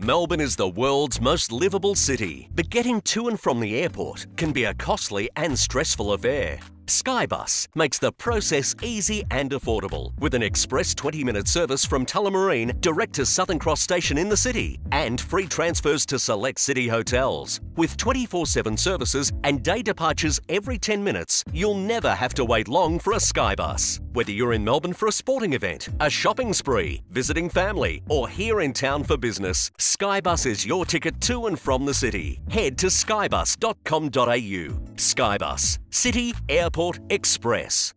Melbourne is the world's most livable city, but getting to and from the airport can be a costly and stressful affair. Skybus makes the process easy and affordable with an express 20 minute service from Tullamarine direct to Southern Cross Station in the city and free transfers to select city hotels. With 24 7 services and day departures every 10 minutes, you'll never have to wait long for a Skybus. Whether you're in Melbourne for a sporting event, a shopping spree, visiting family, or here in town for business, Skybus is your ticket to and from the city. Head to skybus.com.au. Skybus, City Airport Express.